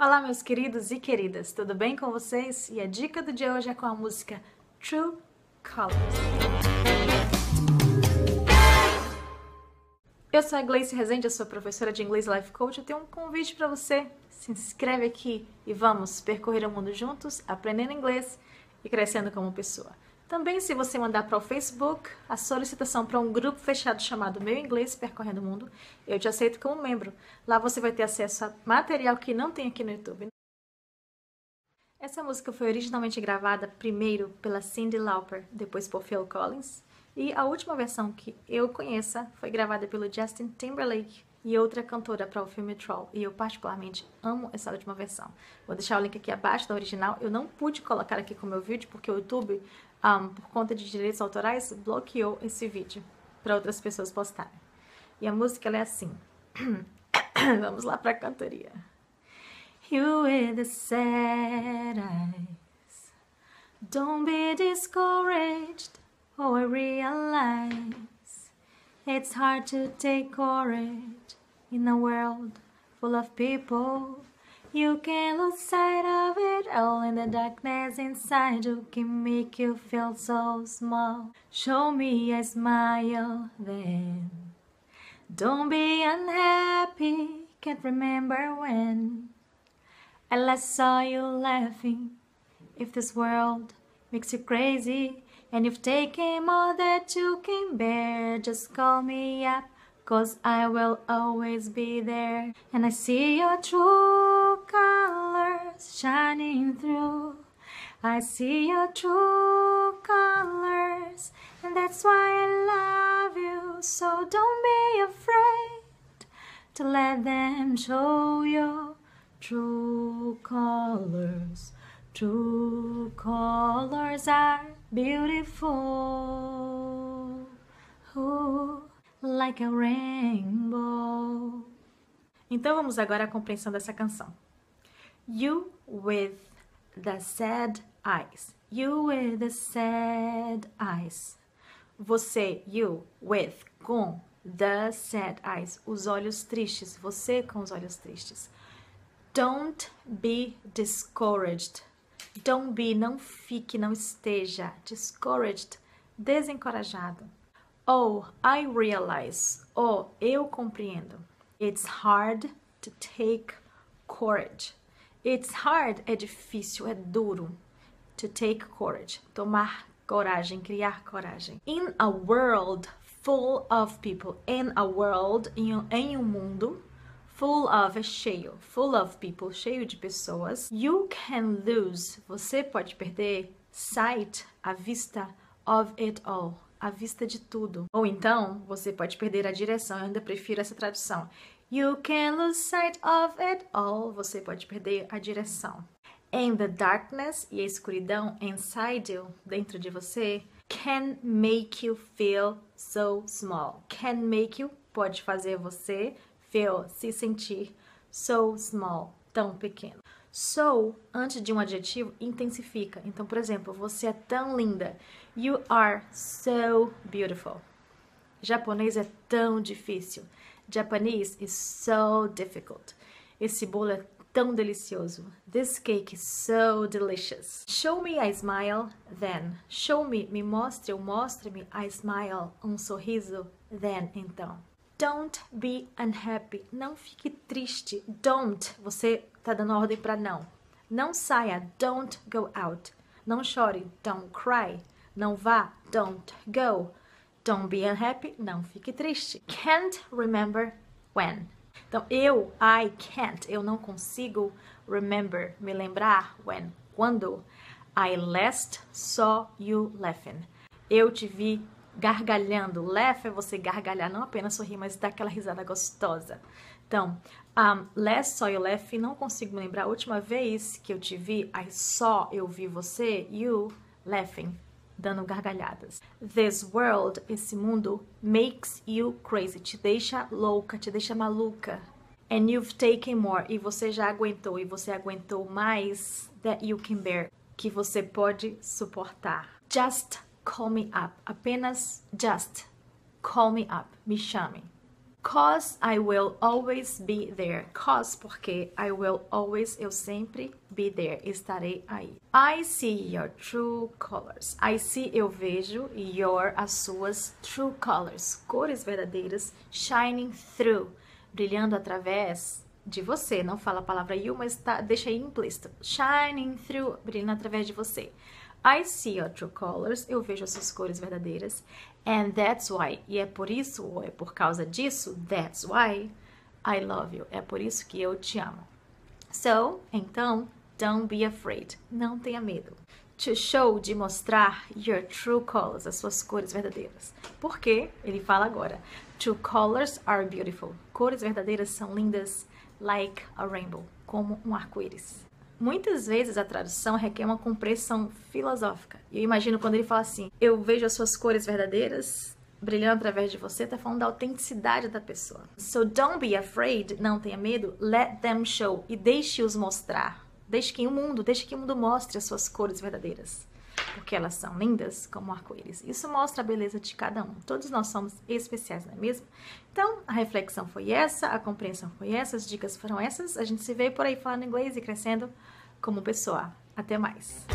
Olá, meus queridos e queridas, tudo bem com vocês? E a dica do dia hoje é com a música True Colors. Eu sou a Gleice Rezende, eu sou professora de inglês Life Coach. Eu tenho um convite para você. Se inscreve aqui e vamos percorrer o mundo juntos, aprendendo inglês e crescendo como pessoa. Também, se você mandar para o Facebook a solicitação para um grupo fechado chamado Meu Inglês Percorrendo o Mundo, eu te aceito como membro. Lá você vai ter acesso a material que não tem aqui no YouTube. Essa música foi originalmente gravada primeiro pela Cyndi Lauper, depois por Phil Collins, e a última versão que eu conheça foi gravada pelo Justin Timberlake e outra cantora para o filme Troll, e eu particularmente amo essa última versão. Vou deixar o link aqui abaixo da original. Eu não pude colocar aqui com o meu vídeo porque o YouTube um, por conta de direitos autorais, bloqueou esse vídeo para outras pessoas postarem. E a música é assim. Vamos lá para a cantoria. You with the sad eyes Don't be discouraged Oh, I realize It's hard to take courage In a world full of people You can lose sight of it all in the darkness inside you can make you feel so small. Show me a smile then. Don't be unhappy, can't remember when. I last saw you laughing. If this world makes you crazy and you've taken more that you can bear, just call me up. Cause I will always be there And I see your true colors shining through I see your true colors And that's why I love you So don't be afraid To let them show your true colors True colors are beautiful Ooh like a rainbow. Então vamos agora à compreensão dessa canção. You with the sad eyes. You with the sad eyes. Você, you, with, com, the sad eyes, os olhos tristes. Você com os olhos tristes. Don't be discouraged. Don't be, não fique, não esteja. Discouraged, desencorajado. Oh, I realize. Oh, eu compreendo. It's hard to take courage. It's hard é difícil, é duro. To take courage. Tomar coragem, criar coragem. In a world full of people. In a world, em, em um mundo. Full of é cheio. Full of people, cheio de pessoas. You can lose. Você pode perder sight, a vista of it all à vista de tudo. Ou então, você pode perder a direção, eu ainda prefiro essa tradução. You can lose sight of it all. Você pode perder a direção. And the darkness e a escuridão inside you, dentro de você, can make you feel so small. Can make you pode fazer você feel, se sentir so small, tão pequeno. So, antes de um adjetivo, intensifica. Então, por exemplo, você é tão linda. You are so beautiful. Japonês é tão difícil. Japanese is so difficult. Esse bolo é tão delicioso. This cake is so delicious. Show me a smile, then. Show me, me mostre ou mostre-me a smile, um sorriso, then, então. Don't be unhappy. Não fique triste. Don't. Você tá dando ordem para não. Não saia. Don't go out. Não chore. Don't cry. Não vá. Don't go. Don't be unhappy. Não fique triste. Can't remember when. Então, eu, I can't, eu não consigo remember, me lembrar when, quando I last saw you laughing. Eu te vi gargalhando. Laugh é você gargalhar, não apenas sorrir, mas dar aquela risada gostosa. Então, um, last saw you laugh, não consigo me lembrar a última vez que eu te vi, I saw, eu vi você, you laughing, dando gargalhadas. This world, esse mundo, makes you crazy, te deixa louca, te deixa maluca. And you've taken more, e você já aguentou, e você aguentou mais that you can bear, que você pode suportar. Just call me up. Apenas just call me up. Me chame. Cause I will always be there. Cause porque I will always, eu sempre be there, estarei aí. I see your true colors. I see, eu vejo your, as suas true colors, cores verdadeiras, shining through, brilhando através de você. Não fala a palavra you, mas tá, deixa aí implícito. Shining through, brilhando através de você. I see your true colors, eu vejo as suas cores verdadeiras. And that's why, e é por isso, ou é por causa disso, that's why I love you. É por isso que eu te amo. So, então, don't be afraid. Não tenha medo. To show, de mostrar your true colors, as suas cores verdadeiras. Porque, ele fala agora, true colors are beautiful. Cores verdadeiras são lindas, like a rainbow, como um arco-íris. Muitas vezes a tradução requer uma compreensão filosófica. E eu imagino quando ele fala assim: Eu vejo as suas cores verdadeiras brilhando através de você, tá falando da autenticidade da pessoa. So don't be afraid, não tenha medo, let them show e deixe-os mostrar. Deixe que o mundo, deixe que o mundo mostre as suas cores verdadeiras porque elas são lindas como arco-íris. Isso mostra a beleza de cada um. Todos nós somos especiais, não é mesmo? Então, a reflexão foi essa, a compreensão foi essa, as dicas foram essas. A gente se vê por aí falando inglês e crescendo como pessoa. Até mais!